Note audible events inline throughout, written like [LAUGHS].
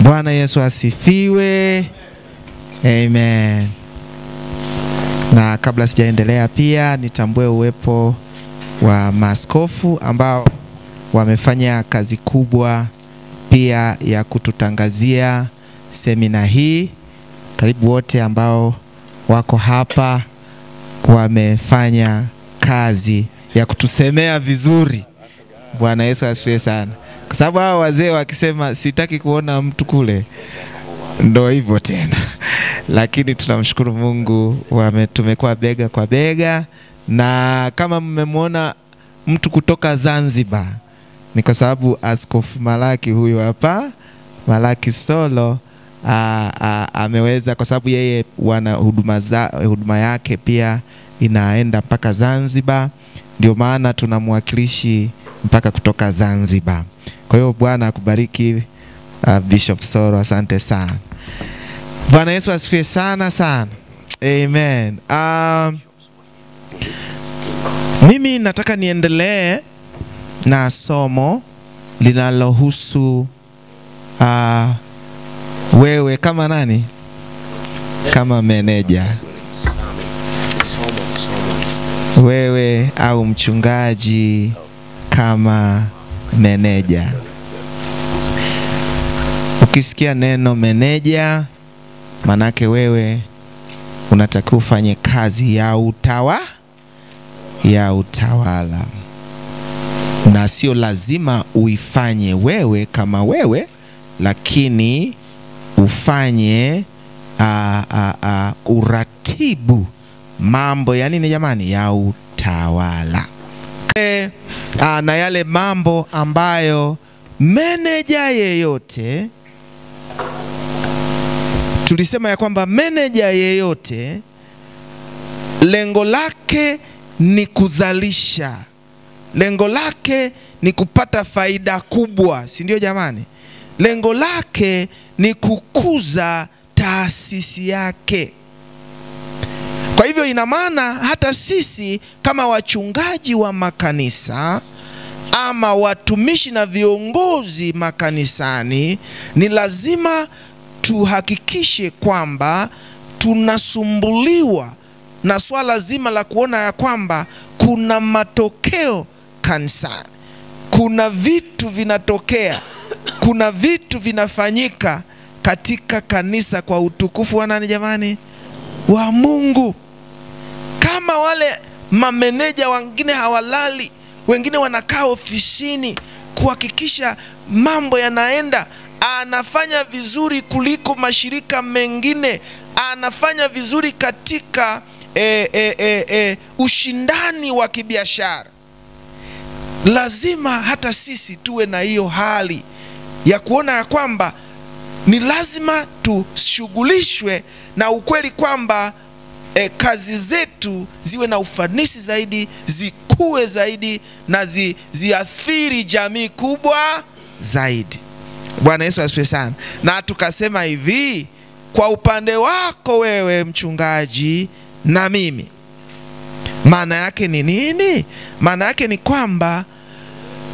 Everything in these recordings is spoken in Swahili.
Bwana Yesu asifiwe. Amen. Na kabla sijaendelea, pia nitambue uwepo wa maaskofu ambao wamefanya kazi kubwa pia ya kututangazia semina hii. Karibu wote ambao wako hapa wamefanya kazi ya kutusemea vizuri. Bwana Yesu asifiwe sana, kwa sababu hao wazee wakisema sitaki kuona mtu kule, ndo hivyo tena. [LAUGHS] Lakini tunamshukuru Mungu, wame tumekuwa bega kwa bega, na kama mmemwona mtu kutoka Zanzibar ni kwa sababu Askofu Malaki huyu hapa, Malaki Solo a, a, ameweza kwa sababu yeye wana huduma, za, huduma yake pia inaenda mpaka Zanzibar, ndio maana tuna mwakilishi mpaka kutoka Zanzibar. Kwa hiyo Bwana akubariki uh, Bishop Soro, asante sana. Bwana Yesu asifiwe sana sana, amen. Um, mimi nataka niendelee na somo linalohusu uh, wewe kama nani, kama meneja wewe au mchungaji kama meneja. Ukisikia neno meneja, manake wewe unatakiwa ufanye kazi ya utawa ya utawala, na sio lazima uifanye wewe kama wewe, lakini ufanye a, a, a, uratibu mambo. Ya nini jamani, ya utawala. e, a, na yale mambo ambayo meneja yeyote tulisema ya kwamba meneja yeyote lengo lake ni kuzalisha, lengo lake ni kupata faida kubwa, si ndio jamani? Lengo lake ni kukuza taasisi yake. Kwa hivyo ina maana hata sisi kama wachungaji wa makanisa ama watumishi na viongozi makanisani, ni lazima tuhakikishe kwamba tunasumbuliwa na swala zima la kuona ya kwamba kuna matokeo kanisani, kuna vitu vinatokea, kuna vitu vinafanyika katika kanisa kwa utukufu wa nani jamani? Wa Mungu. Kama wale mameneja wengine hawalali, wengine wanakaa ofisini kuhakikisha mambo yanaenda, anafanya vizuri kuliko mashirika mengine, anafanya vizuri katika e, e, e, e, ushindani wa kibiashara. Lazima hata sisi tuwe na hiyo hali ya kuona ya kwamba ni lazima tushughulishwe na ukweli kwamba e, kazi zetu ziwe na ufanisi zaidi, zikuwe zaidi na zi, ziathiri jamii kubwa zaidi. Bwana Yesu asifiwe sana. Na tukasema hivi, kwa upande wako wewe mchungaji na mimi, maana yake ni nini? Maana yake ni kwamba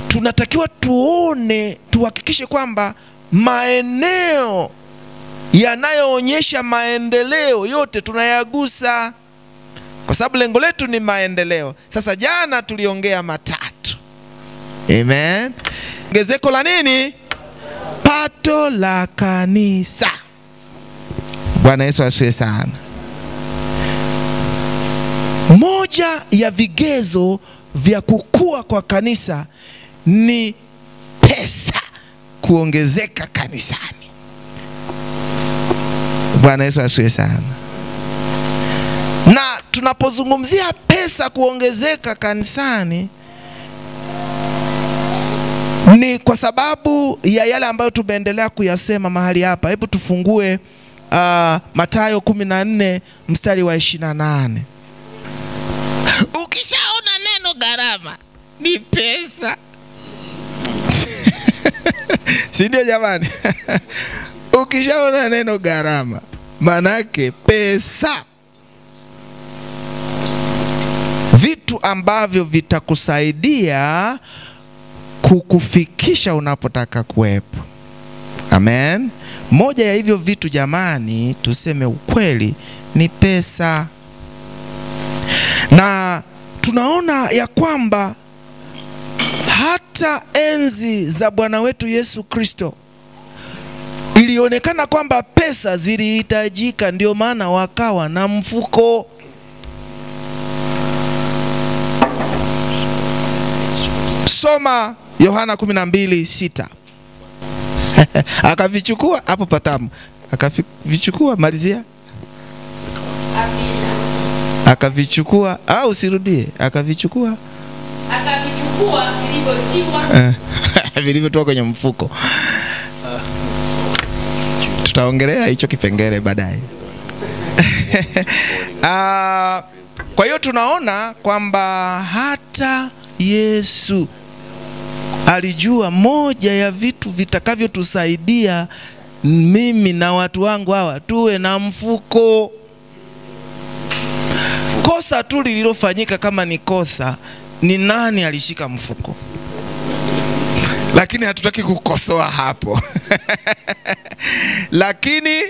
tunatakiwa tuone, tuhakikishe kwamba maeneo yanayoonyesha maendeleo yote tunayagusa, kwa sababu lengo letu ni maendeleo. Sasa jana tuliongea matatu, amen. Ongezeko la nini? Pato la kanisa. Bwana Yesu asifiwe sana. Moja ya vigezo vya kukua kwa kanisa ni pesa kuongezeka kanisani. Bwana Yesu asifiwe sana. Na tunapozungumzia pesa kuongezeka kanisani ni kwa sababu ya yale ambayo tumeendelea kuyasema mahali hapa. Hebu tufungue uh, Mathayo kumi na nne mstari wa ishirini na nane. Ukishaona neno gharama ni pesa [LAUGHS] si ndio jamani? [LAUGHS] Ukishaona neno gharama manake pesa, vitu ambavyo vitakusaidia kukufikisha unapotaka kuwepo. Amen. moja ya hivyo vitu jamani, tuseme ukweli, ni pesa, na tunaona ya kwamba hata enzi za Bwana wetu Yesu Kristo ilionekana kwamba pesa zilihitajika, ndio maana wakawa na mfuko. Soma Yohana 12:6 [LAUGHS] akavichukua hapo patamu, akavichukua malizia, akavichukua au usirudie, akavichukua. Akavichukua vilivyotiwa. [LAUGHS] Vilivyotoka kwenye mfuko. Tutaongelea hicho kipengele baadaye. uh, [LAUGHS] kwa hiyo tunaona kwamba hata Yesu alijua moja ya vitu vitakavyotusaidia mimi na watu wangu hawa tuwe na mfuko. Kosa tu lililofanyika kama ni kosa, ni nani alishika mfuko, lakini hatutaki kukosoa hapo [LAUGHS] lakini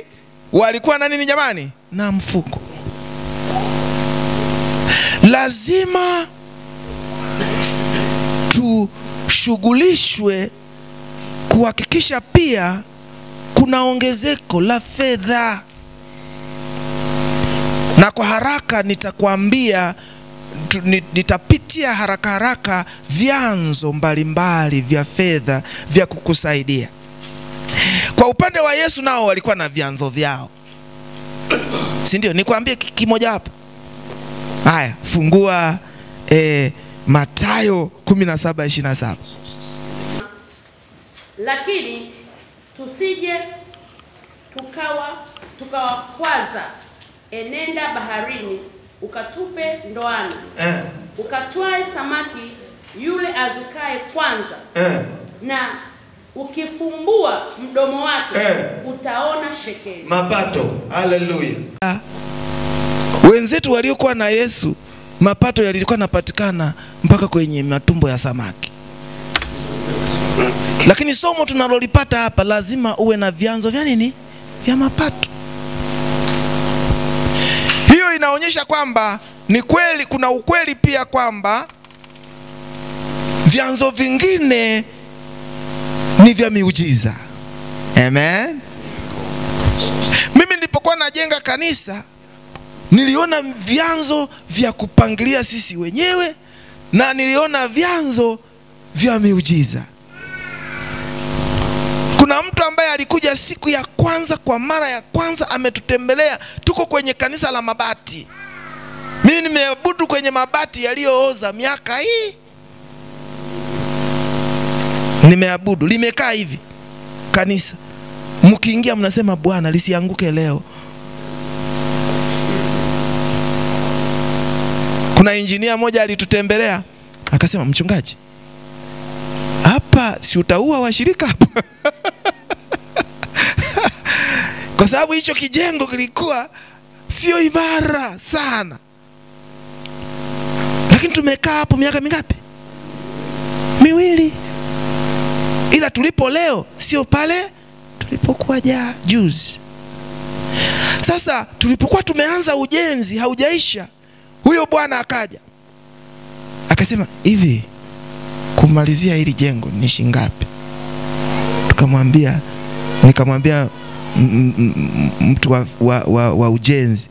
walikuwa na nini jamani? Na mfuko. Lazima tushughulishwe kuhakikisha pia kuna ongezeko la fedha, na kwa haraka nitakwambia nitapitia haraka haraka vyanzo mbalimbali vya fedha vya kukusaidia. Kwa upande wa Yesu nao walikuwa na vyanzo vyao, si ndio? Nikwambie kimoja hapo. Haya, fungua e, Mathayo 17:27. lakini tusije tukawa tukawakwaza. Enenda baharini ukatupe ndoana, Eh, ukatwae samaki yule azukae kwanza, eh, na ukifumbua mdomo wake Eh. utaona shekeli. mapato. Haleluya. Wenzetu waliokuwa na Yesu mapato yalikuwa yanapatikana mpaka kwenye matumbo ya samaki. Lakini somo tunalolipata hapa, lazima uwe na vyanzo vya nini? Vya mapato. Inaonyesha kwamba ni kweli, kuna ukweli pia kwamba vyanzo vingine ni vya miujiza. Amen. Mimi nilipokuwa najenga kanisa niliona vyanzo vya kupangilia sisi wenyewe na niliona vyanzo vya miujiza. Mtu ambaye alikuja siku ya kwanza, kwa mara ya kwanza ametutembelea. Tuko kwenye kanisa la mabati, mimi nimeabudu kwenye mabati yaliyooza miaka hii, nimeabudu limekaa hivi kanisa, mkiingia mnasema Bwana lisianguke leo. Kuna injinia moja alitutembelea akasema, mchungaji, hapa si utaua washirika hapa [LAUGHS] kwa sababu hicho kijengo kilikuwa sio imara sana, lakini tumekaa hapo miaka mingapi? Miwili, ila tulipo leo sio pale tulipokuwa ja juzi. Sasa tulipokuwa tumeanza ujenzi haujaisha, huyo bwana akaja akasema, hivi kumalizia hili jengo ni shilingi ngapi? Tukamwambia, nikamwambia mtu wa, wa, wa, wa ujenzi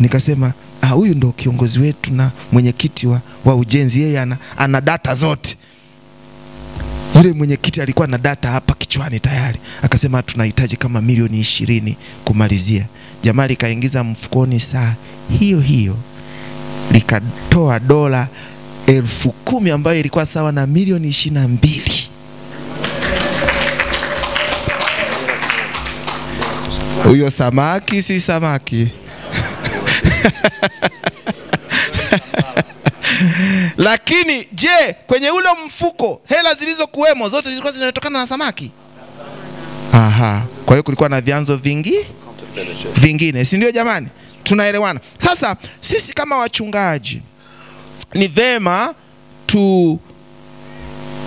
nikasema, ah, huyu ndo kiongozi wetu na mwenyekiti wa, wa ujenzi, yeye ana, ana data zote. Yule mwenyekiti alikuwa na data hapa kichwani tayari, akasema tunahitaji kama milioni ishirini kumalizia. Jamaa likaingiza mfukoni saa hiyo hiyo likatoa dola elfu kumi ambayo ilikuwa sawa na milioni ishirini na mbili. Huyo samaki si samaki. [LAUGHS] Lakini je, kwenye ule mfuko hela zilizokuwemo zote zilikuwa zinatokana na samaki? Aha, kwa hiyo kulikuwa na vyanzo vingi vingine, si ndio jamani? Tunaelewana. Sasa sisi kama wachungaji ni vema tu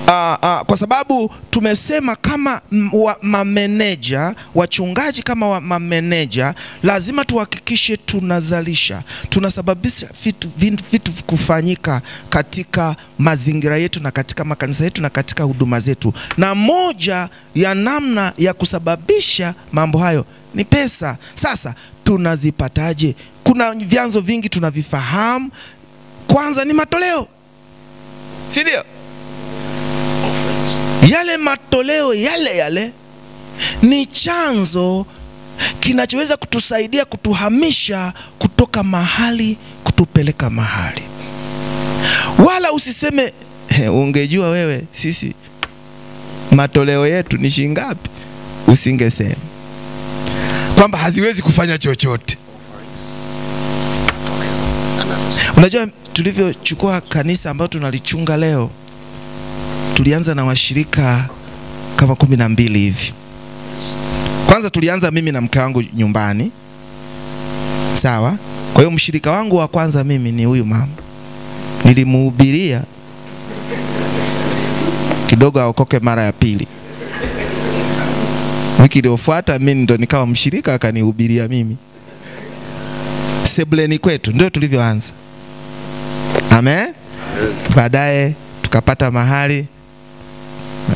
uh, kwa sababu tumesema kama wa, mameneja wachungaji kama wa, mameneja lazima tuhakikishe tunazalisha tunasababisha vitu, vitu, vitu kufanyika katika mazingira yetu na katika makanisa yetu na katika huduma zetu. Na moja ya namna ya kusababisha mambo hayo ni pesa. Sasa tunazipataje? Kuna vyanzo vingi tunavifahamu. Kwanza ni matoleo. Si ndio yale matoleo yale yale ni chanzo kinachoweza kutusaidia kutuhamisha kutoka mahali kutupeleka mahali. Wala usiseme "He, ungejua wewe sisi matoleo yetu ni shingapi? Usingesema. Kwamba haziwezi kufanya chochote. Unajua tulivyochukua kanisa ambayo tunalichunga leo tulianza na washirika kama kumi na mbili hivi. Kwanza tulianza mimi na mke wangu nyumbani. Sawa? Kwa hiyo mshirika wangu wa kwanza mimi ni huyu mama. Nilimuhubiria kidogo aokoke mara ya pili. Wiki iliyofuata mimi ndo nikawa mshirika akanihubiria mimi. Sebuleni kwetu ndio tulivyoanza. Amen? Baadaye tukapata mahali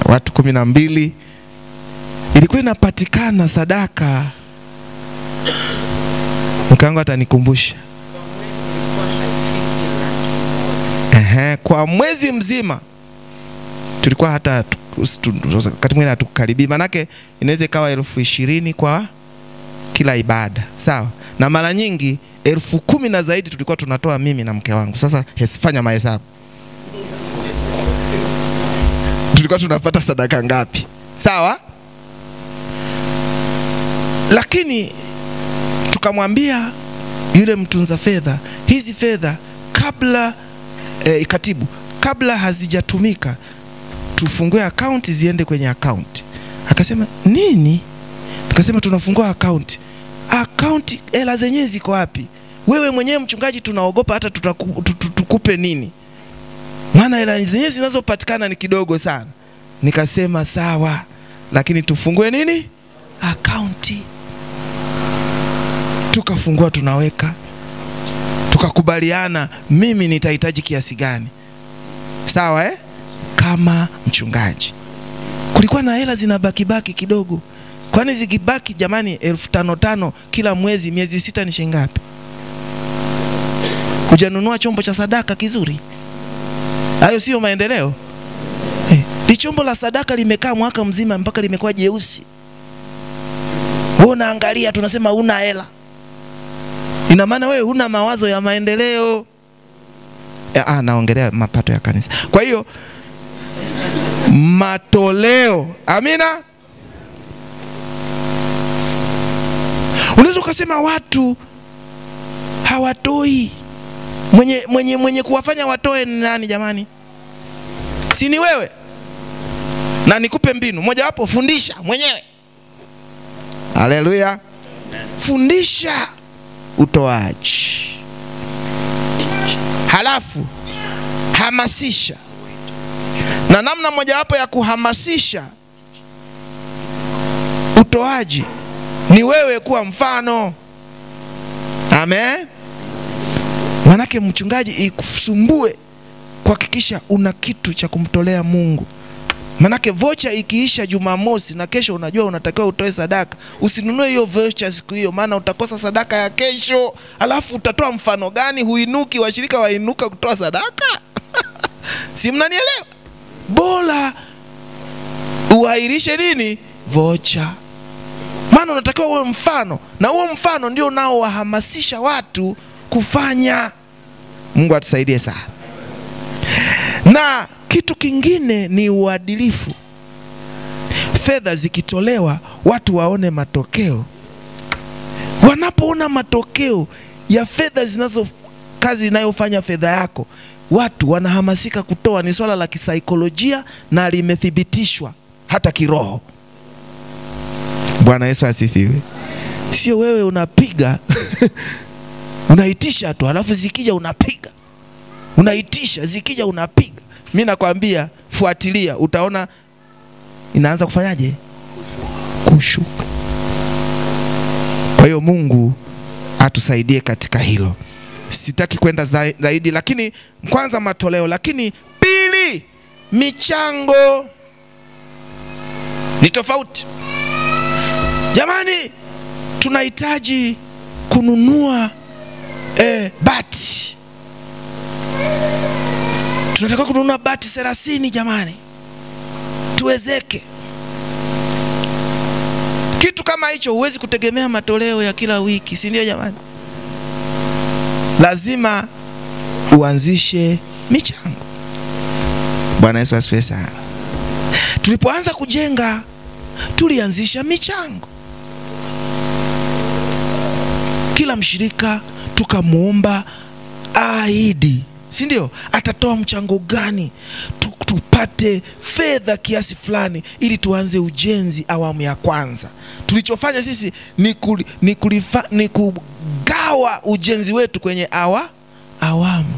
watu kumi na mbili ilikuwa inapatikana sadaka. Mkango atanikumbusha. Ehe, kwa mwezi mzima tulikuwa hata wakati mwingine hatukaribii manake inaweza ikawa elfu ishirini kwa kila ibada. Sawa. Na mara nyingi elfu kumi na zaidi tulikuwa tunatoa mimi na mke wangu. Sasa hesifanya mahesabu tulikuwa tunapata sadaka ngapi? Sawa? Lakini tukamwambia yule mtunza fedha hizi fedha kabla e, katibu kabla hazijatumika tufungue akaunti ziende kwenye akaunti akasema nini? Tukasema tunafungua akaunti akaunti hela zenyewe ziko wapi? Wewe mwenyewe mchungaji tunaogopa hata tutaku, tu- tu- tukupe nini maana hela zenyewe zinazopatikana ni kidogo sana. Nikasema sawa lakini tufungue nini? Akaunti. Tukafungua tunaweka. Tukakubaliana mimi nitahitaji kiasi gani? Sawa eh? kama mchungaji. Kulikuwa na hela zinabakibaki kidogo. Kwani zikibaki jamani elfu tano tano kila mwezi miezi sita ni shilingi ngapi? Hujanunua chombo cha sadaka kizuri hayo sio maendeleo. Eh, lichombo la sadaka limekaa mwaka mzima mpaka limekuwa jeusi. Wewe unaangalia tunasema una hela. Ina maana wewe huna mawazo ya maendeleo. Ya, ah, naongelea mapato ya kanisa. Kwa hiyo matoleo. Amina? Unaweza ukasema watu hawatoi mwenye, mwenye, mwenye kuwafanya watoe ni nani jamani? Si ni wewe? Na nikupe mbinu. Mojawapo fundisha mwenyewe. Haleluya. Fundisha utoaji. Halafu hamasisha. Na namna mojawapo ya kuhamasisha utoaji ni wewe kuwa mfano. Amen manake mchungaji ikusumbue kuhakikisha una kitu cha kumtolea mungu. Manake vocha ikiisha jumamosi na kesho unajua unatakiwa utoe sadaka. Usinunue hiyo vocha siku hiyo maana utakosa sadaka ya kesho. Alafu utatoa mfano gani? Huinuki washirika wainuka kutoa sadaka? [LAUGHS] Si mnanielewa? Bora uahirishe nini? Vocha. Maana unatakiwa uwe mfano na huo mfano ndio unaowahamasisha watu kufanya mungu atusaidie sana. Na kitu kingine ni uadilifu. Fedha zikitolewa watu waone matokeo. Wanapoona matokeo ya fedha zinazo kazi inayofanya fedha yako watu wanahamasika kutoa. Ni swala la kisaikolojia na limethibitishwa hata kiroho. Bwana yesu asifiwe. Sio wewe unapiga [LAUGHS] unaitisha tu alafu zikija unapiga unaitisha zikija unapiga mi nakwambia fuatilia utaona inaanza kufanyaje? Kushuka. Kwa hiyo Mungu atusaidie katika hilo. Sitaki kwenda zaidi, lakini kwanza matoleo, lakini pili, michango ni tofauti. Jamani, tunahitaji kununua eh, bati. Tunataka kununua bati thelathini jamani, tuwezeke kitu kama hicho. Huwezi kutegemea matoleo ya kila wiki, si ndio jamani? Lazima uanzishe michango. Bwana Yesu asifiwe sana. Tulipoanza kujenga tulianzisha michango, kila mshirika tukamwomba aahidi, si ndio, atatoa mchango gani? Tupate fedha kiasi fulani ili tuanze ujenzi awamu ya kwanza. Tulichofanya sisi ni, kuli, ni, kulifa, ni kugawa ujenzi wetu kwenye awa, awamu.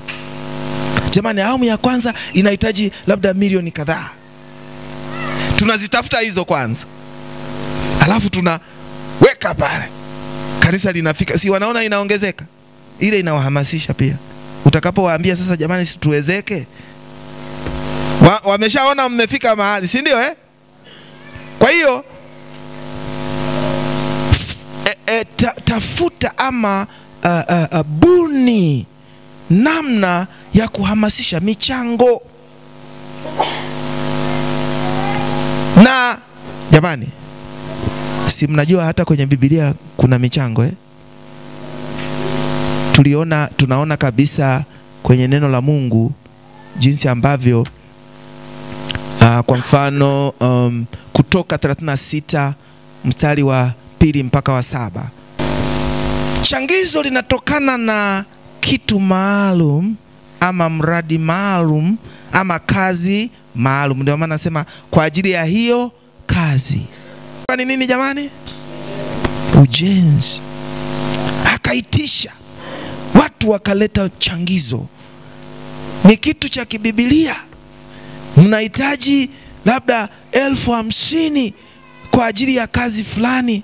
Jamani, awamu ya kwanza inahitaji labda milioni kadhaa. Tunazitafuta hizo kwanza, alafu tunaweka pale, kanisa linafika, si wanaona inaongezeka, ile inawahamasisha pia. Utakapowaambia sasa, jamani, situwezeke, wa, wameshaona mmefika mahali, si ndio eh? Kwa hiyo e, e, ta, tafuta ama a, a, a, buni namna ya kuhamasisha michango na jamani, si mnajua hata kwenye Biblia kuna michango eh? Tuliona, tunaona kabisa kwenye neno la Mungu jinsi ambavyo uh, kwa mfano um, Kutoka 36 mstari wa pili mpaka wa saba changizo linatokana na kitu maalum ama mradi maalum ama kazi maalum. Ndio maana nasema kwa ajili ya hiyo kazi. Kwa ni nini jamani? Ujenzi. Akaitisha watu wakaleta changizo, ni kitu cha kibibilia. Mnahitaji labda elfu hamsini kwa ajili ya kazi fulani,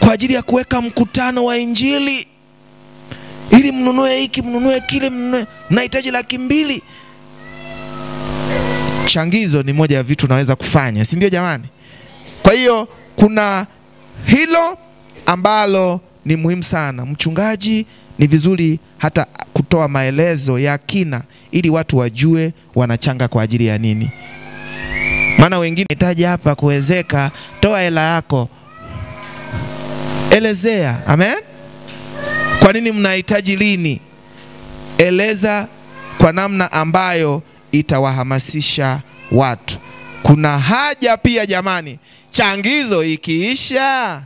kwa ajili ya kuweka mkutano wa Injili, ili mnunue hiki, mnunue kile, mnunue, mnahitaji laki mbili changizo ni moja ya vitu unaweza kufanya, si ndio jamani? Kwa hiyo kuna hilo ambalo ni muhimu sana. Mchungaji ni vizuri hata kutoa maelezo ya kina ili watu wajue wanachanga kwa ajili ya nini. Maana wengine hitaji hapa kuwezeka, toa hela yako, elezea. Amen. Kwa nini mnahitaji lini? Eleza kwa namna ambayo itawahamasisha watu. Kuna haja pia jamani, changizo ikiisha,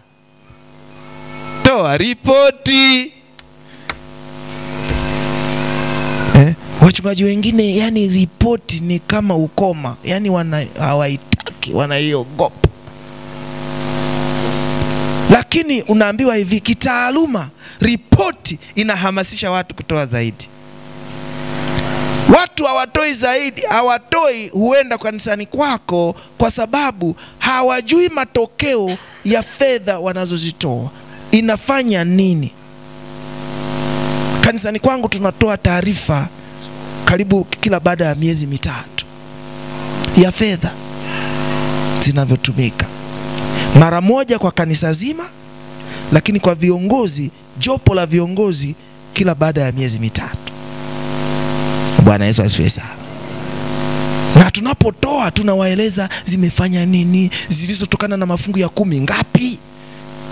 toa ripoti eh? Wachungaji wengine yani ripoti ni kama ukoma, yani wana hawaitaki, wanaiogopa. Lakini unaambiwa hivi, kitaaluma, ripoti inahamasisha watu kutoa zaidi watu hawatoi zaidi, hawatoi huenda kanisani kwako kwa sababu hawajui matokeo ya fedha wanazozitoa inafanya nini. Kanisani kwangu tunatoa taarifa karibu kila baada ya miezi mitatu ya fedha zinavyotumika, mara moja kwa kanisa zima, lakini kwa viongozi, jopo la viongozi kila baada ya miezi mitatu. Bwana Yesu asifiwe sana. Na tunapotoa tunawaeleza zimefanya nini, zilizotokana na mafungu ya kumi ngapi,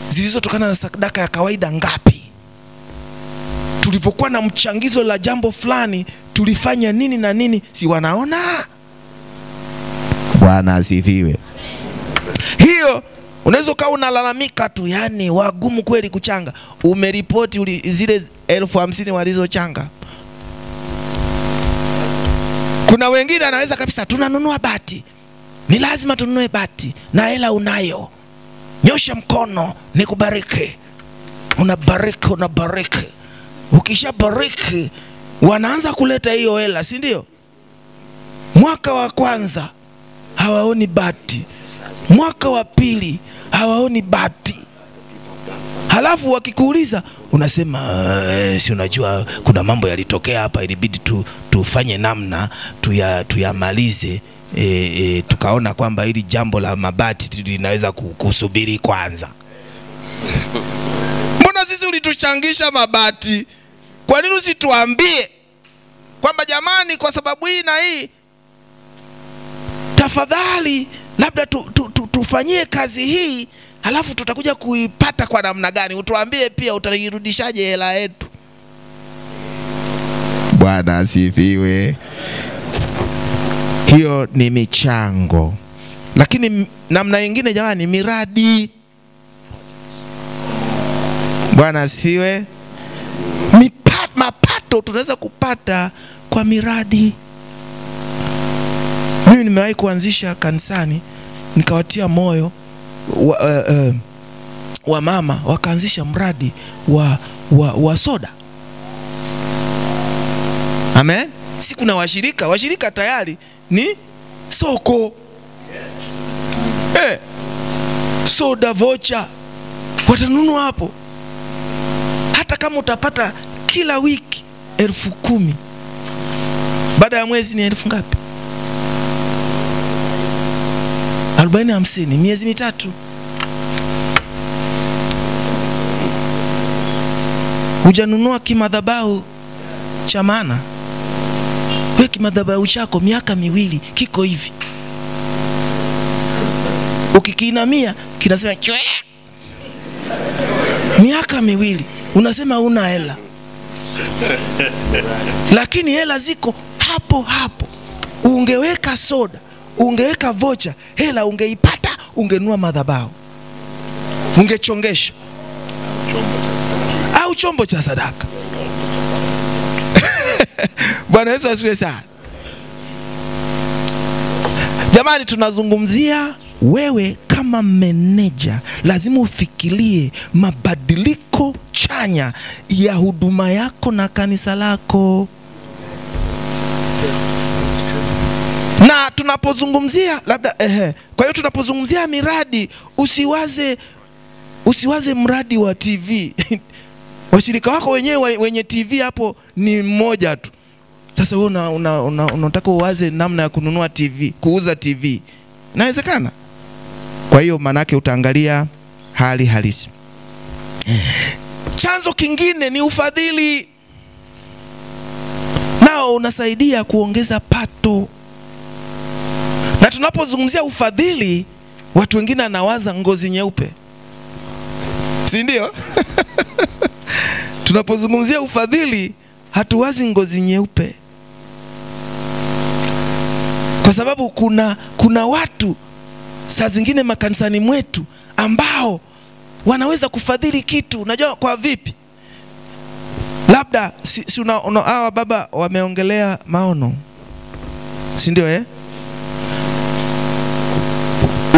zilizotokana na sadaka ya kawaida ngapi, tulipokuwa na mchangizo la jambo fulani tulifanya nini na nini, si wanaona? Bwana asifiwe. Hiyo unaweza ukawa unalalamika tu, yani wagumu kweli kuchanga. Umeripoti zile elfu hamsini walizochanga kuna wengine anaweza kabisa, tunanunua bati, ni lazima tununue bati na hela unayo, nyosha mkono nikubariki. Unabariki, unabariki. Ukishabariki wanaanza kuleta hiyo hela, si ndio? mwaka wa kwanza hawaoni bati, mwaka wa pili hawaoni bati, halafu wakikuuliza unasema "Eh, si unajua kuna mambo yalitokea hapa, ilibidi tu, tufanye namna tuya, tuyamalize e, e, tukaona kwamba hili jambo la mabati linaweza kusubiri kwanza. Mbona sisi ulituchangisha mabati? Kwa nini usituambie kwamba jamani, kwa sababu hii na hii, tafadhali labda tu, tu, tu, tufanyie kazi hii, halafu tutakuja kuipata kwa namna gani? Utuambie pia utairudishaje hela yetu. Bwana asifiwe. Hiyo ni michango, lakini namna nyingine jamani, miradi. Bwana asifiwe. Mapato tunaweza kupata kwa miradi. Mimi nimewahi kuanzisha kanisani, nikawatia moyo wa, uh, wa mama wakaanzisha mradi wa, wa, wa soda. Amen. Si kuna washirika, washirika tayari ni soko yes. eh, soda vocha watanunua hapo, hata kama utapata kila wiki elfu kumi baada ya mwezi ni elfu ngapi? Arobaini hamsini, miezi mitatu. Hujanunua kimadhabahu cha maana. We kimadhabahu chako miaka miwili kiko hivi, ukikiinamia kinasema chwe. Miaka miwili unasema una hela, lakini hela ziko hapo hapo. Ungeweka soda, ungeweka vocha, hela ungeipata, ungenua madhabahu, ungechongesha au chombo cha sadaka. [LAUGHS] Bwana Yesu asifiwe sana. Jamani, tunazungumzia wewe kama meneja, lazima ufikirie mabadiliko chanya ya huduma yako na kanisa lako. Na tunapozungumzia labda ehe, kwa hiyo tunapozungumzia miradi usiwaze usiwaze mradi wa TV [LAUGHS] washirika wako wenyewe wenye TV hapo ni mmoja tu. Sasa wewe una, una, una, unataka uwaze namna ya kununua TV, kuuza TV, inawezekana? Kwa hiyo maanake utaangalia hali halisi. Chanzo kingine ni ufadhili, nao unasaidia kuongeza pato. Na tunapozungumzia ufadhili, watu wengine anawaza ngozi nyeupe, si ndio? [LAUGHS] Tunapozungumzia ufadhili hatuwazi ngozi nyeupe, kwa sababu kuna, kuna watu saa zingine makanisani mwetu ambao wanaweza kufadhili kitu. Unajua kwa vipi? Labda si, si una, una, baba wameongelea maono, si ndio eh?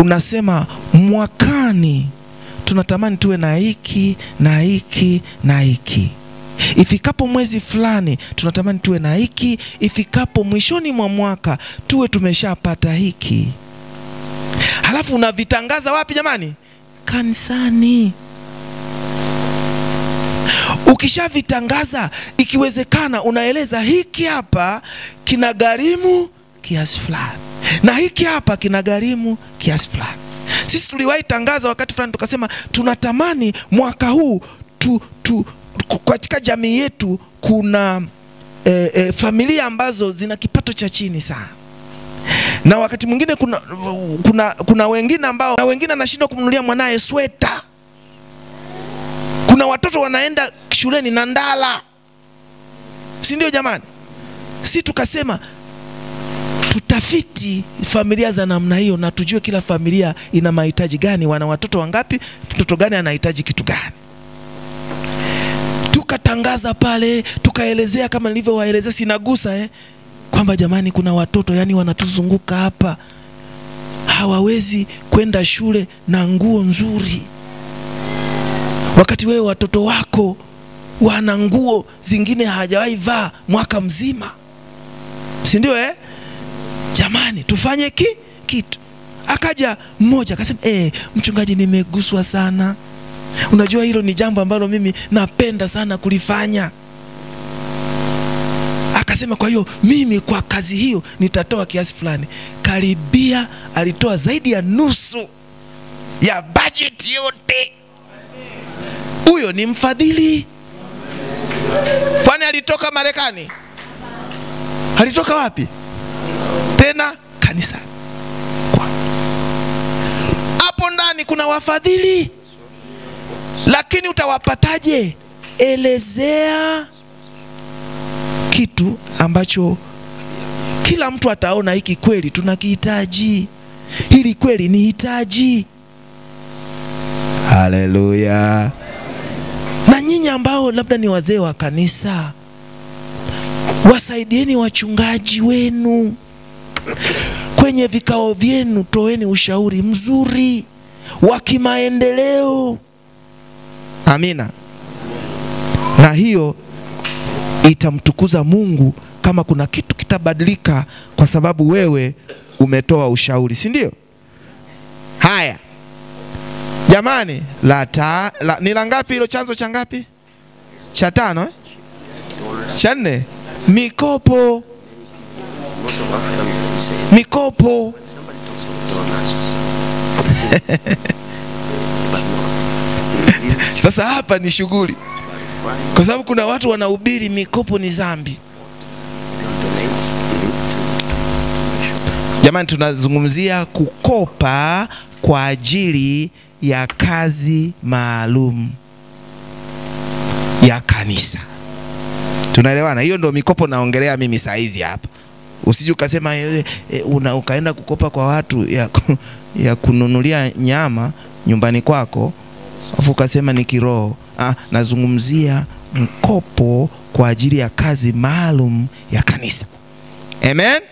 Unasema mwakani tunatamani tuwe na hiki na hiki na hiki. Ifikapo mwezi fulani tunatamani tuwe na hiki, ifikapo mwishoni mwa mwaka tuwe tumeshapata hiki. Halafu unavitangaza wapi jamani? Kanisani. Ukishavitangaza, ikiwezekana, unaeleza hiki hapa kina gharimu kiasi fulani na hiki hapa kina gharimu kiasi fulani. Sisi tuliwahi tangaza wakati fulani tukasema tunatamani mwaka huu tu, tu, katika jamii yetu kuna e, e, familia ambazo zina kipato cha chini sana na wakati mwingine kuna, kuna, kuna wengine ambao na wengine anashindwa kumnunulia mwanaye sweta. Kuna watoto wanaenda shuleni na ndala, si ndio jamani? Si tukasema tutafiti familia za namna hiyo na tujue kila familia ina mahitaji gani, wana watoto wangapi, mtoto gani anahitaji kitu gani. Tukatangaza pale, tukaelezea kama nilivyowaelezea, sinagusa eh, kwamba jamani, kuna watoto yani wanatuzunguka hapa hawawezi kwenda shule na nguo nzuri, wakati wewe watoto wako wana nguo zingine hawajawahi vaa mwaka mzima, si ndio eh? Jamani, tufanye ki kitu. Akaja mmoja akasema, eh, mchungaji, nimeguswa sana. Unajua hilo ni jambo ambalo mimi napenda sana kulifanya. Akasema, kwa hiyo mimi kwa kazi hiyo nitatoa kiasi fulani. Karibia alitoa zaidi ya nusu ya bajeti yote. Huyo ni mfadhili. Kwani alitoka Marekani? Alitoka wapi? Tena kanisa Hapo ndani kuna wafadhili, lakini utawapataje? Elezea kitu ambacho kila mtu ataona hiki kweli tunakihitaji, hili kweli ni hitaji. Haleluya! Na nyinyi ambao labda ni wazee wa kanisa, wasaidieni wachungaji wenu kwenye vikao vyenu, toeni ushauri mzuri wa kimaendeleo. Amina. Na hiyo itamtukuza Mungu kama kuna kitu kitabadilika kwa sababu wewe umetoa ushauri, si ndio? Haya jamani, la ta, la, ni la ngapi hilo? Chanzo cha ngapi? Cha tano eh? Cha nne, mikopo. Mikopo [LAUGHS] sasa hapa ni shughuli, kwa sababu kuna watu wanahubiri mikopo ni dhambi. sure Jamani, tunazungumzia kukopa kwa ajili ya kazi maalum ya kanisa. Tunaelewana? Hiyo ndo mikopo naongelea mimi saizi hapa. Usije ukasema e, e, una ukaenda kukopa kwa watu ya, ya kununulia nyama nyumbani kwako afu ukasema ni kiroho. Ah, nazungumzia mkopo kwa ajili ya kazi maalum ya kanisa. Amen.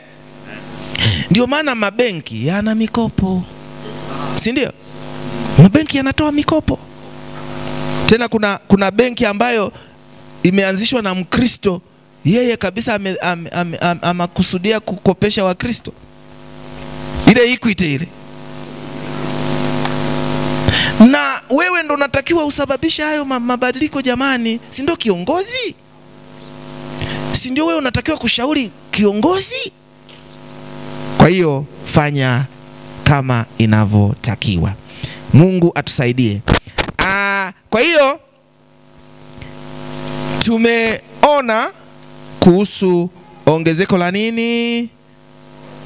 Ndio maana mabenki yana mikopo, si ndio? Mabenki yanatoa mikopo. Tena kuna, kuna benki ambayo imeanzishwa na Mkristo, yeye kabisa ame- ame- ame- ame- amakusudia kukopesha Wakristo, ile Equity ile, na wewe ndo unatakiwa usababishe hayo mabadiliko jamani, si ndio kiongozi? Si ndio wewe unatakiwa kushauri kiongozi? Kwa hiyo fanya kama inavyotakiwa. Mungu atusaidie. Aa, kwa hiyo tumeona kuhusu ongezeko la nini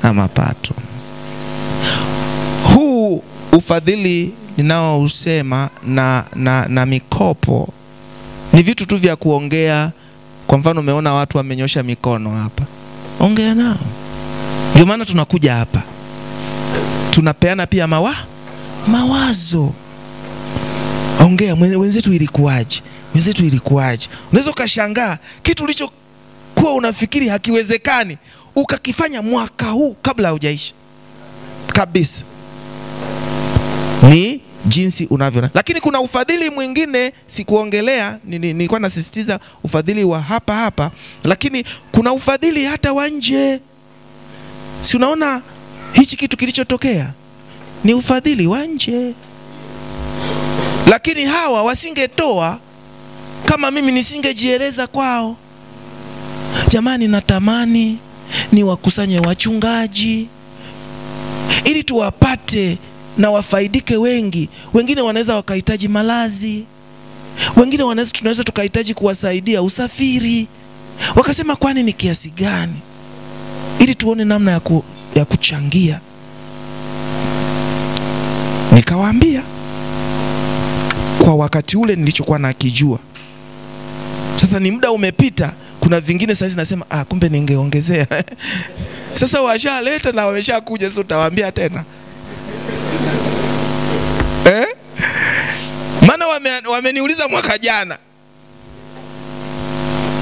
na mapato. Huu ufadhili ninaousema na, na, na mikopo ni vitu tu vya kuongea. Kwa mfano, umeona watu wamenyosha mikono hapa, ongea nao. Ndio maana tunakuja hapa, tunapeana pia mawa mawazo. Ongea wenzetu, ilikuwaje? Wenzetu ilikuwaje? Unaweza ukashangaa kitu ulichokuwa unafikiri hakiwezekani ukakifanya mwaka huu kabla haujaisha kabisa. Ni jinsi unavyo, lakini kuna ufadhili mwingine sikuongelea, ni- ni- nilikuwa nasisitiza ufadhili wa hapa hapa, lakini kuna ufadhili hata wa nje. Si unaona hichi kitu kilichotokea ni ufadhili wa nje, lakini hawa wasingetoa kama mimi nisingejieleza kwao. Jamani, natamani ni wakusanye wachungaji ili tuwapate na wafaidike wengi. Wengine wanaweza wakahitaji malazi, wengine wanaweza tunaweza tukahitaji kuwasaidia usafiri. Wakasema kwani ni kiasi gani? ili tuone namna ya, ku, ya kuchangia. Nikawaambia kwa wakati ule nilichokuwa nakijua. Sasa ni muda umepita, kuna vingine saizi nasema ah, kumbe ningeongezea. [LAUGHS] Sasa washaleta na wameshakuja, sio utawaambia tena eh? Maana wame, wameniuliza mwaka jana.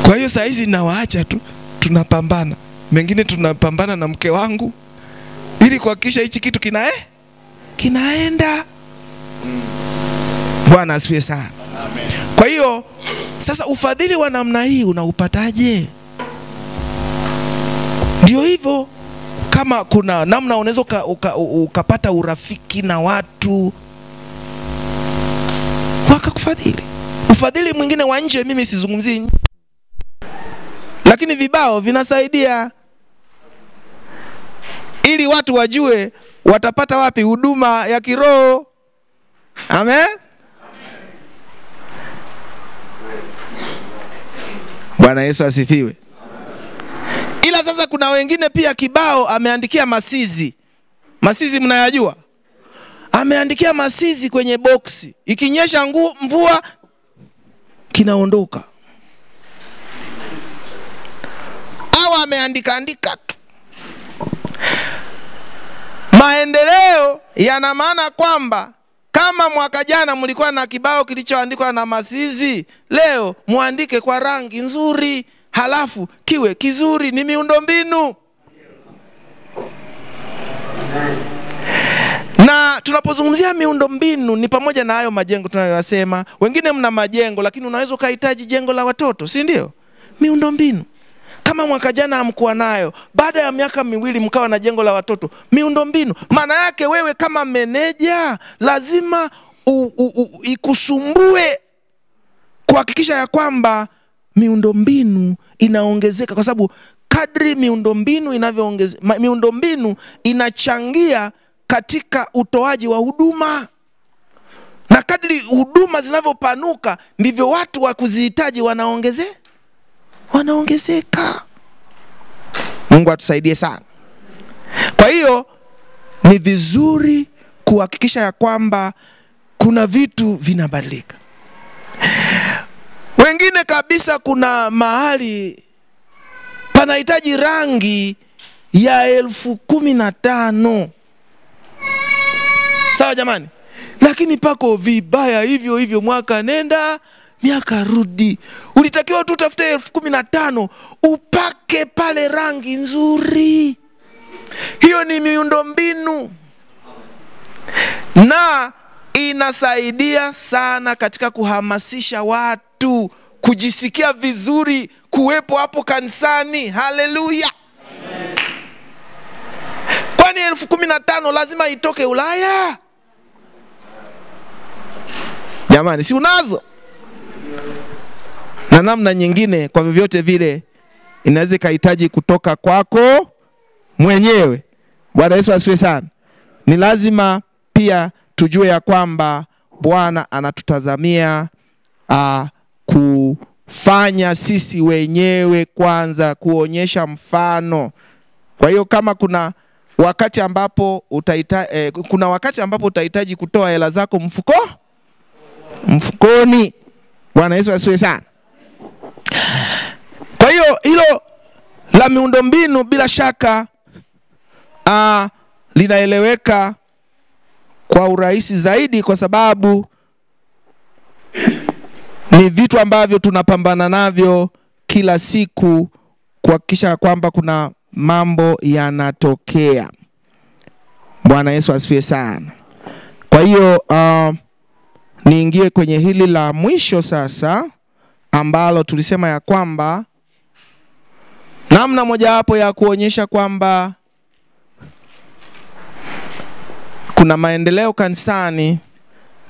Kwa hiyo saa hizi nawaacha tu, tunapambana mengine tunapambana na mke wangu ili kuhakikisha hichi kitu kina eh, kinaenda. Bwana asifiwe sana. Kwa hiyo sasa ufadhili wa namna hii unaupataje? Ndio hivyo, kama kuna namna unaweza uka, uka, ukapata urafiki na watu wakakufadhili. Ufadhili mwingine wa nje, mimi sizungumzii lakini vibao vinasaidia ili watu wajue watapata wapi huduma ya kiroho. Amen. Bwana Yesu asifiwe. Ila sasa kuna wengine pia kibao ameandikia masizi. Masizi mnayajua? Ameandikia masizi kwenye boksi, ikinyesha ngu, mvua kinaondoka, au ameandika andika tu. Maendeleo yana maana kwamba kama mwaka jana mlikuwa na kibao kilichoandikwa na masizi, leo muandike kwa rangi nzuri, halafu kiwe kizuri. Ni miundombinu. Na tunapozungumzia miundo mbinu ni pamoja na hayo majengo tunayoyasema. Wengine mna majengo, lakini unaweza ukahitaji jengo la watoto, si ndio? Miundombinu kama mwaka jana hamkuwa nayo, baada ya miaka miwili mkawa na jengo la watoto, miundombinu. Maana yake wewe kama meneja lazima u, u, u, ikusumbue kuhakikisha ya kwamba miundombinu inaongezeka, kwa sababu kadri miundombinu inavyoongezeka, miundombinu inachangia katika utoaji wa huduma, na kadri huduma zinavyopanuka ndivyo watu wa kuzihitaji wanaongezeka wanaongezeka. Mungu atusaidie sana. Kwa hiyo ni vizuri kuhakikisha ya kwamba kuna vitu vinabadilika. Wengine kabisa, kuna mahali panahitaji rangi ya elfu kumi na tano sawa jamani, lakini pako vibaya hivyo hivyo, mwaka nenda miaka rudi. Ulitakiwa tu utafute elfu kumi na tano upake pale rangi nzuri. Hiyo ni miundombinu na inasaidia sana katika kuhamasisha watu kujisikia vizuri kuwepo hapo kanisani. Haleluya! Kwani elfu kumi na tano lazima itoke Ulaya? Jamani, si unazo? Na namna nyingine, kwa vyovyote vile inaweza ikahitaji kutoka kwako mwenyewe. Bwana Yesu asifiwe sana. Ni lazima pia tujue ya kwamba Bwana anatutazamia uh, kufanya sisi wenyewe kwanza, kuonyesha mfano. Kwa hiyo kama kuna wakati ambapo utaita, eh, kuna wakati ambapo utahitaji kutoa hela zako mfuko mfukoni. Bwana Yesu asifiwe sana. Kwa hiyo hilo la miundombinu bila shaka uh, linaeleweka kwa urahisi zaidi, kwa sababu ni vitu ambavyo tunapambana navyo kila siku kuhakikisha kwamba kuna mambo yanatokea. Bwana Yesu asifiwe sana. Kwa hiyo uh, niingie kwenye hili la mwisho sasa ambalo tulisema ya kwamba namna mojawapo ya kuonyesha kwamba kuna maendeleo kanisani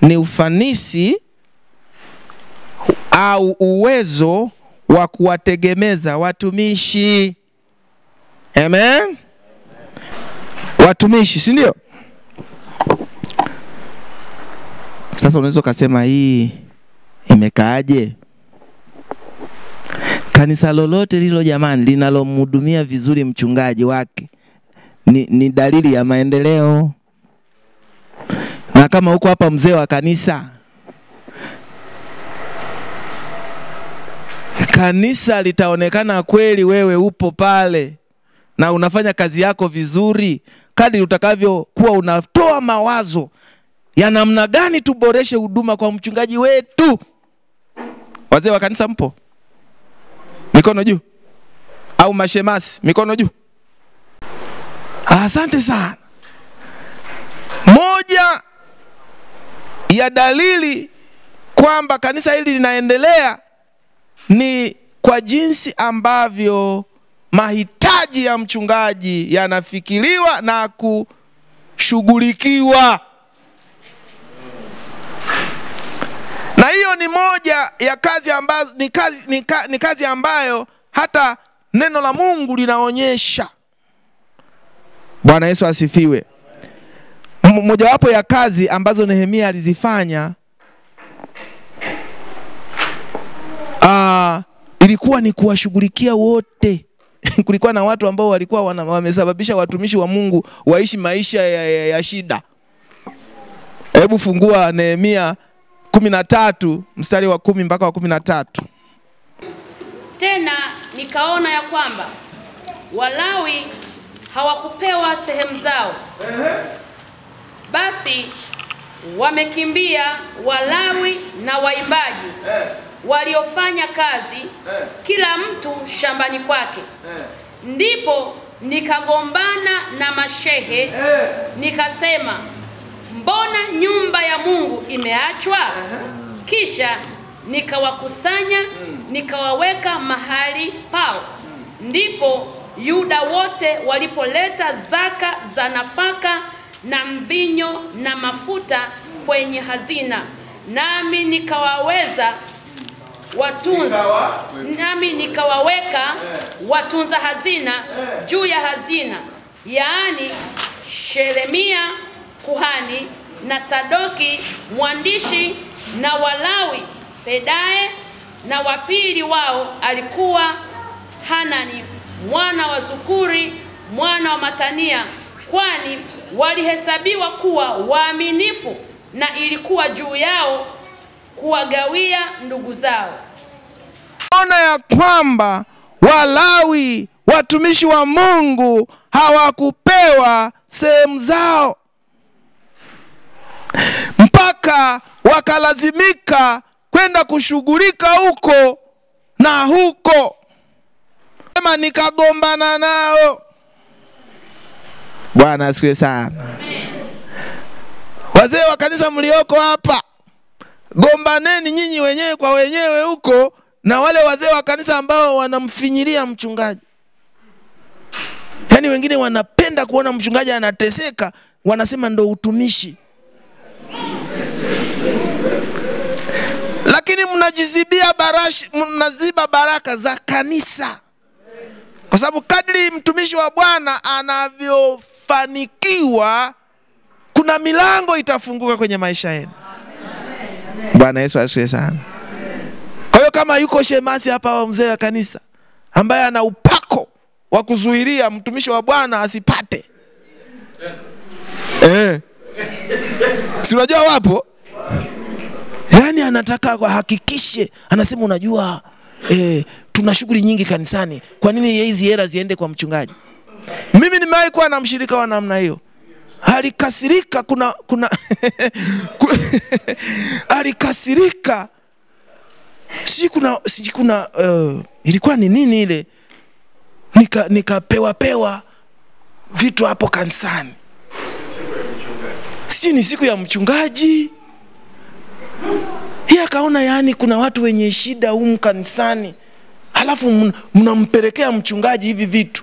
ni ufanisi au uwezo wa kuwategemeza watumishi. Amen, watumishi, si ndio? Sasa unaweza ukasema hii imekaaje? Kanisa lolote lilo jamani, linalomhudumia vizuri mchungaji wake ni, ni dalili ya maendeleo. Na kama huko hapa mzee wa kanisa, kanisa litaonekana kweli wewe upo pale na unafanya kazi yako vizuri, kadri utakavyokuwa unatoa mawazo ya namna gani tuboreshe huduma kwa mchungaji wetu. Wazee wa kanisa mpo? Mikono juu, au mashemasi, mikono juu. Asante sana. Moja ya dalili kwamba kanisa hili linaendelea ni kwa jinsi ambavyo mahitaji ya mchungaji yanafikiriwa na kushughulikiwa. Na hiyo ni moja ya kazi ambazo ni kazi, ni, ka, ni kazi ambayo hata neno la Mungu linaonyesha. Bwana Yesu asifiwe. Mojawapo ya kazi ambazo Nehemia alizifanya ah, ilikuwa ni kuwashughulikia wote. [LAUGHS] Kulikuwa na watu ambao walikuwa wana, wamesababisha watumishi wa Mungu waishi maisha ya, ya, ya shida. Hebu fungua Nehemia kumi na tatu mstari wa kumi mpaka wa kumi na tatu. Tena nikaona ya kwamba Walawi hawakupewa sehemu zao, basi wamekimbia Walawi na waimbaji waliofanya kazi, kila mtu shambani kwake. Ndipo nikagombana na mashehe, nikasema, mbona nyumba ya Mungu imeachwa? Kisha nikawakusanya nikawaweka mahali pao. Ndipo Yuda wote walipoleta zaka za nafaka na mvinyo na mafuta kwenye hazina, nami nikawaweza watunza nami nikawaweka watunza hazina juu ya hazina, yaani Sheremia kuhani na Sadoki mwandishi na Walawi Pedae, na wapili wao alikuwa Hanani mwana wa Zukuri mwana wa Matania, kwani walihesabiwa kuwa waaminifu, na ilikuwa juu yao kuwagawia ndugu zao. Ona ya kwamba Walawi watumishi wa Mungu hawakupewa sehemu zao mpaka wakalazimika kwenda kushughulika huko na huko, sema nikagombana nao. Bwana asifiwe sana. Wazee wa kanisa mlioko hapa, gombaneni nyinyi wenyewe kwa wenyewe huko na wale wazee wa kanisa ambao wanamfinyilia mchungaji. Yaani wengine wanapenda kuona mchungaji anateseka, wanasema ndo utumishi, lakini mnajizibia barashi, mnaziba baraka za kanisa, kwa sababu kadri mtumishi wa Bwana anavyofanikiwa, kuna milango itafunguka kwenye maisha yenu. Bwana Yesu asifiwe sana. Kwa hiyo kama yuko shemasi hapa wa mzee wa kanisa ambaye ana upako wa kuzuilia mtumishi wa Bwana asipate eh, si unajua wapo, yaani anataka ahakikishe, anasema unajua eh, tuna shughuli nyingi kanisani, kwa nini hizi hela ziende kwa mchungaji? Mimi nimewahi kuwa na mshirika wa namna hiyo. Alikasirika kuna kuna [LAUGHS] [LAUGHS] alikasirika. Si kuna si kuna uh, ilikuwa ni nini ile? Nika nikapewa pewa vitu hapo kanisani. Si ni siku ya mchungaji hii akaona yani kuna watu wenye shida humu kanisani. Halafu mn- mnampelekea mchungaji hivi vitu.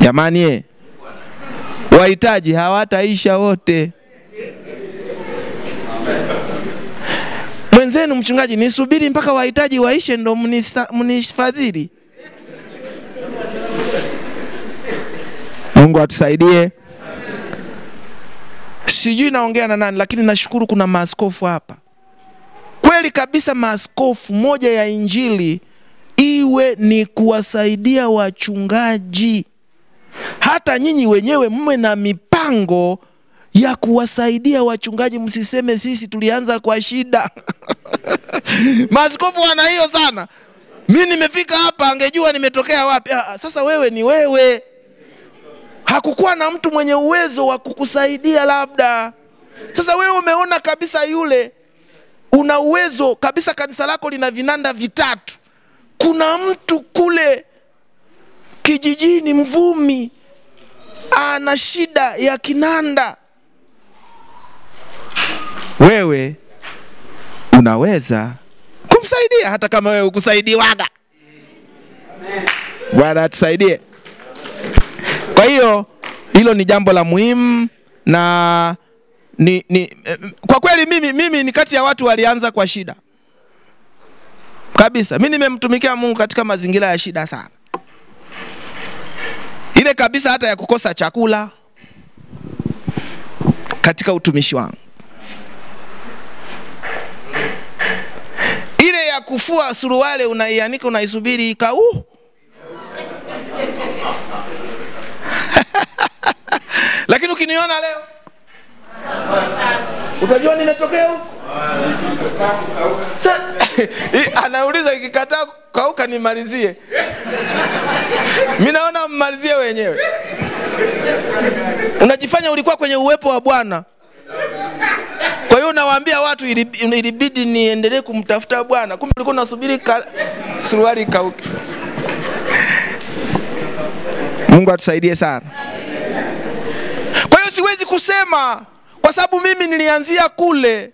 Jamani ye wahitaji hawataisha wote. Mwenzenu mchungaji nisubiri mpaka wahitaji waishe ndo mnifadhili. Mungu atusaidie sijui naongea na nani lakini nashukuru kuna maaskofu hapa. Kweli kabisa maaskofu moja ya injili iwe ni kuwasaidia wachungaji. Hata nyinyi wenyewe mwe na mipango ya kuwasaidia wachungaji msiseme sisi tulianza kwa shida. [LAUGHS] Maaskofu wana hiyo sana. Mi nimefika hapa angejua nimetokea wapi. Ah, sasa wewe ni wewe hakukuwa na mtu mwenye uwezo wa kukusaidia labda sasa wewe umeona kabisa yule una uwezo kabisa kanisa lako lina vinanda vitatu kuna mtu kule kijijini mvumi ana shida ya kinanda wewe unaweza kumsaidia hata kama wewe ukusaidiwaga. Bwana atusaidie. Kwa hiyo hilo ni jambo la muhimu na ni, ni, kwa kweli mimi, mimi ni kati ya watu walianza kwa shida. Kabisa. Mimi nimemtumikia Mungu katika mazingira ya shida sana, ile kabisa hata ya kukosa chakula katika utumishi wangu, ile ya kufua suruale unaianika unaisubiri ikau lakini ukiniona leo utajua nimetokea huko. [LAUGHS] Anauliza ikikataa kauka nimalizie. Mi naona mmalizie wenyewe. Unajifanya ulikuwa kwenye uwepo wa Bwana. Kwa hiyo unawaambia watu ili- ilibidi niendelee kumtafuta Bwana, kumbe ulikuwa unasubiri ka... suruali ikauke. Mungu atusaidie sana. Siwezi kusema kwa sababu mimi nilianzia kule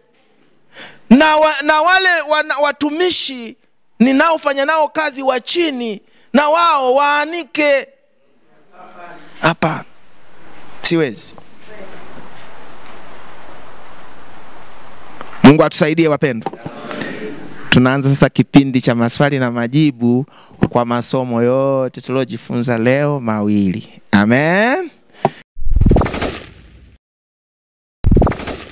na, wa, na wale wana, watumishi ninaofanya nao kazi wa chini na wao waanike. Hapana, siwezi. Mungu atusaidie wapendwa. Tunaanza sasa kipindi cha maswali na majibu kwa masomo yote tuliojifunza leo mawili. Amen.